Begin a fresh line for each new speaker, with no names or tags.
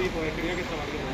Sí, pues creía que estaba bien.